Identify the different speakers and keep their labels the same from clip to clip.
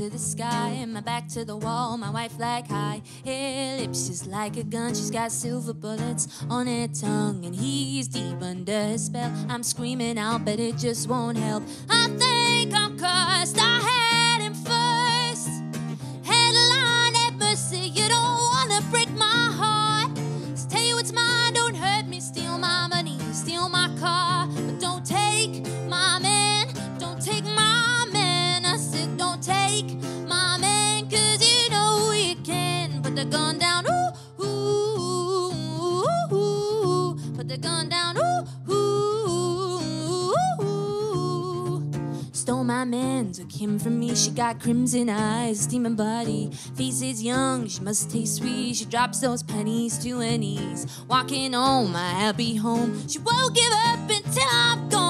Speaker 1: to the sky and my back to the wall. My white flag high, hair lips just like a gun. She's got silver bullets on her tongue, and he's deep under her spell. I'm screaming out, but it just won't help. I think I'm cursed. I Stole my man, took him from me. She got crimson eyes, steaming body. Face is young, she must taste sweet. She drops those pennies to her knees. Walking home, my happy home. She won't give up until I'm gone,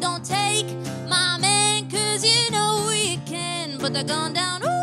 Speaker 1: don't take my man, cause you know you can. Put the gun down, ooh,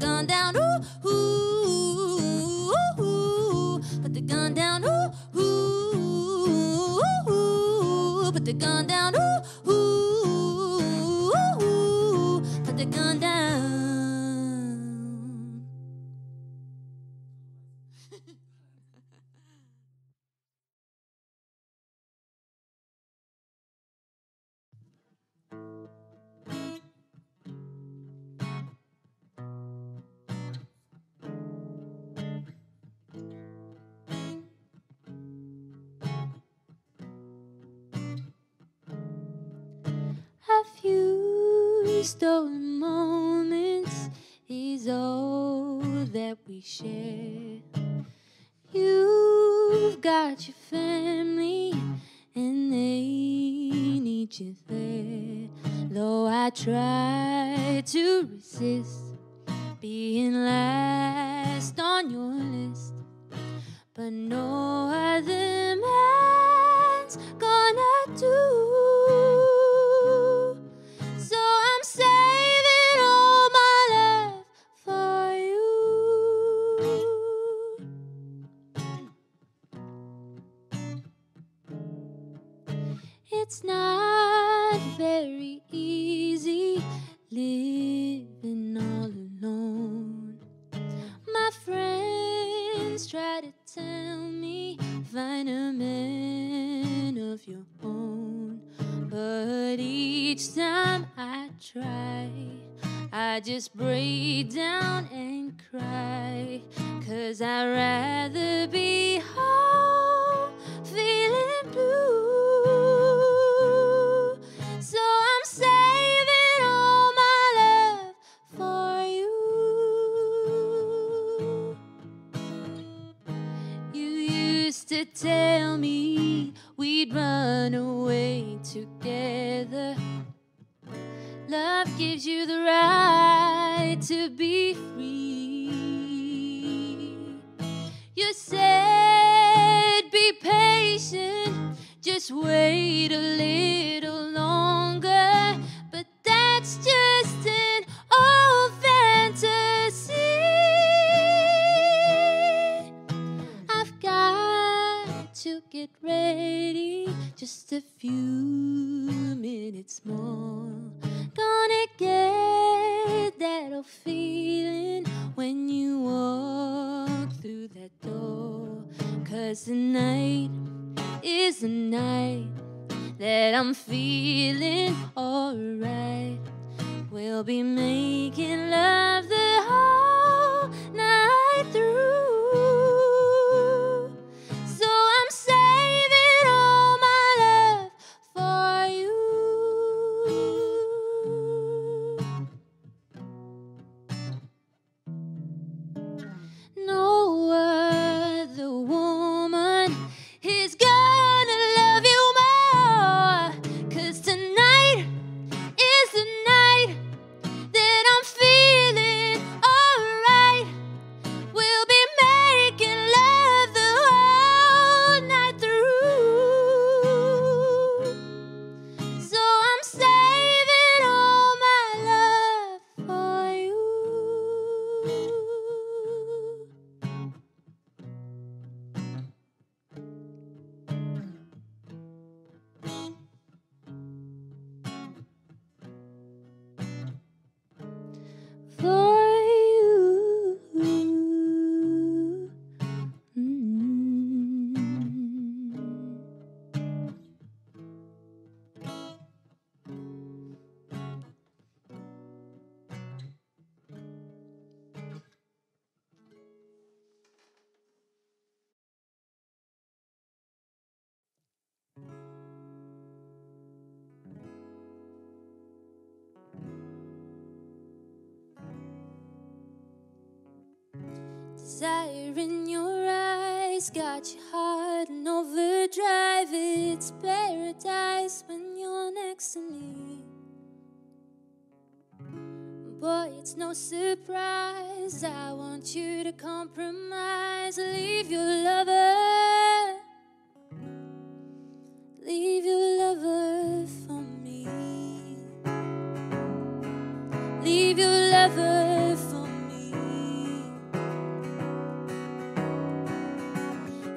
Speaker 1: gun down, ooh, ooh, ooh, ooh. Put the gun down, ooh, ooh, ooh, ooh. Put the gun down, ooh, ooh, ooh, ooh. Put the gun down. Few stolen moments is all that we share. You've got your family, and they need you there. Though I try to resist being last on your list, but no other man's gonna do. It's not very easy living all alone. My friends try to tell me find a man of your own, but each time I try, I just break down and cry. Cause I'd rather be tell me we'd run away together. Love gives you the right to be free. You said, be patient, just wait a little I'm Desire in your eyes got your heart in overdrive. It's paradise when you're next to me. Boy, it's no surprise. I want you to compromise. Leave your lover. Leave your lover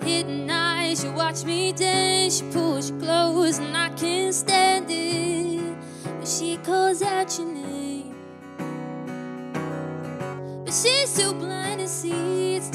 Speaker 1: Hidden eyes, you watch me dance. She pulls your clothes, and I can't stand it. But she calls out your name. But she's too blind to see it's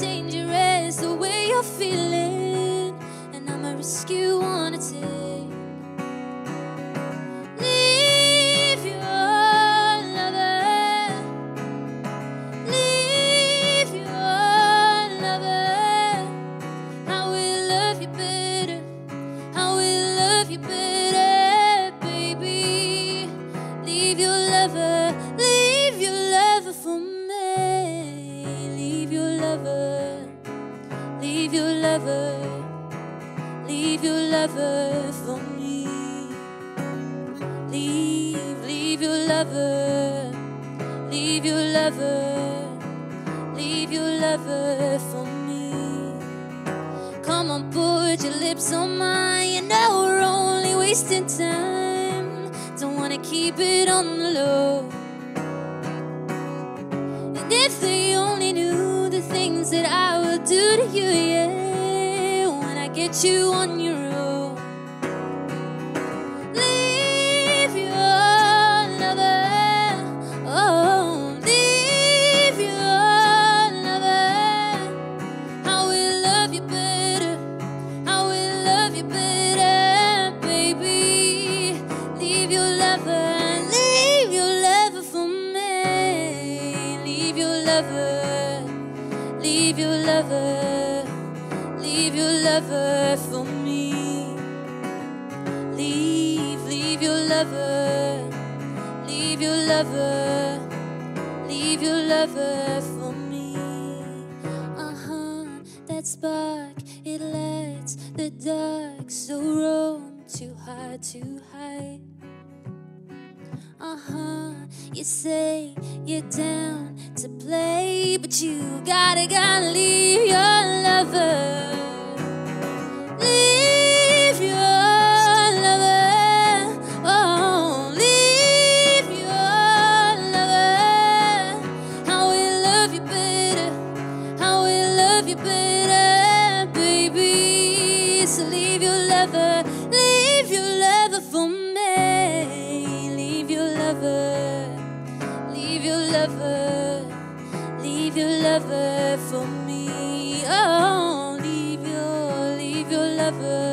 Speaker 1: leave your lover, leave your lover for me. Come on, put your lips on mine. You know we're only wasting time. Don't wanna keep it on the low. And if they only knew the things that I will do to you, yeah, when I get you on your own. Lover, leave your lover, leave your lover for me. Uh huh, that spark, it lights the dark, so roam too hard to hide. Uh huh, you say you're down to play, but you gotta, gotta leave your lover. forever.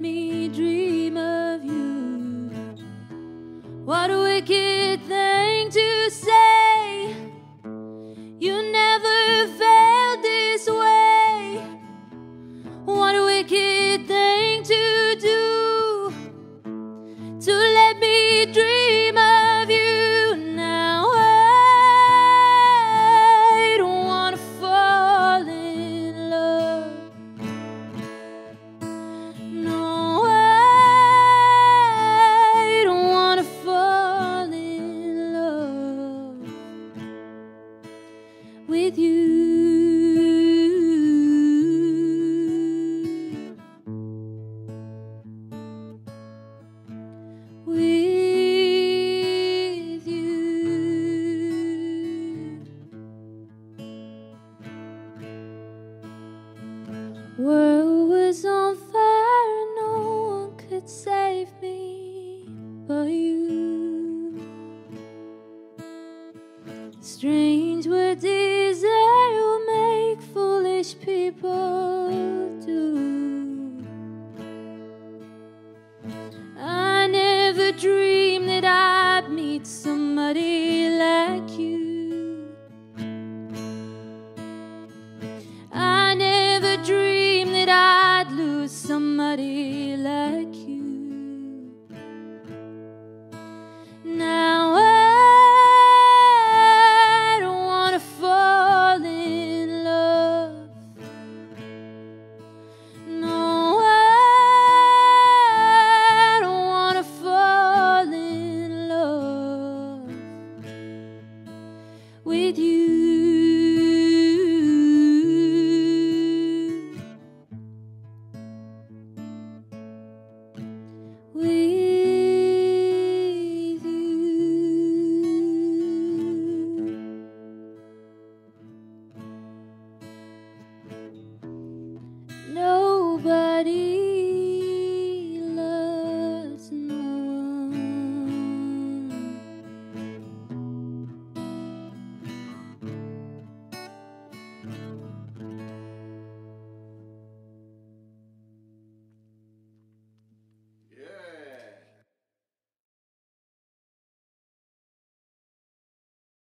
Speaker 1: me dream of you. What a wicked thing to say. You never felt this way. What a wicked thing to do. To let me dream